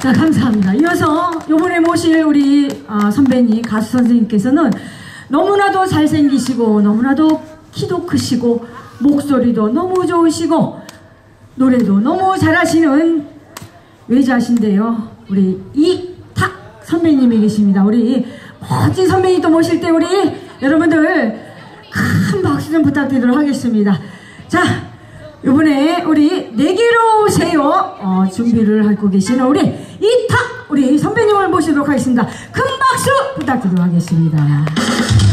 자, 감사합니다. 이어서 이번에 모실 우리 아, 선배님, 가수 선생님께서는 너무나도 잘생기시고, 너무나도 키도 크시고, 목소리도 너무 좋으시고, 노래도 너무 잘하시는 외자신데요. 우리 이탁 선배님이 계십니다. 우리 멋진 선배님 또 모실 때 우리 여러분들 큰 박수 좀 부탁드리도록 하겠습니다. 자, 이번에 우리 내게로 오세요 어, 준비를 하고 계시는 우리 이탁 우리 선배님을 모시도록 하겠습니다. 큰 박수 부탁드리도록 하겠습니다.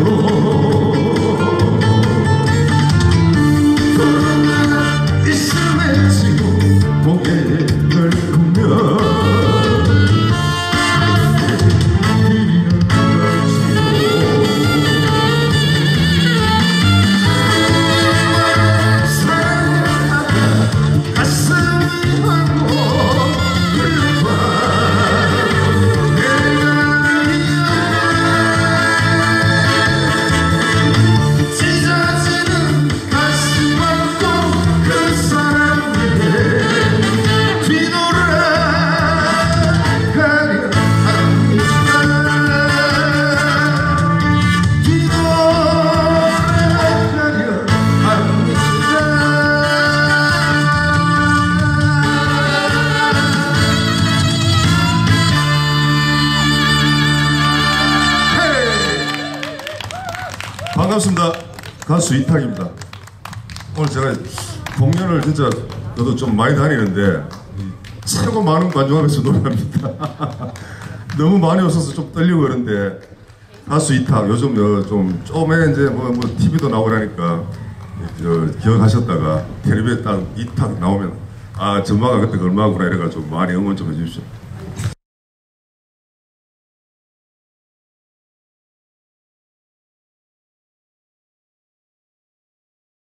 Señor. 반갑습니다. 가수 이탁입니다. 오늘 제가 공연을 진짜 저도 좀 많이 다니는데 이 최고 많은 관중 앞에서 노래합니다. 너무 많이 오셔서 좀 떨리고 그런데 가수 이탁 요즘 어, 좀 좀에 이제 뭐, 뭐 TV도 저, 기억하셨다가 텔레비에 딱 이탁 나오면 아 전마가 그때 그 얼마구나 이래가지고 많이 응원 좀 해주십시오.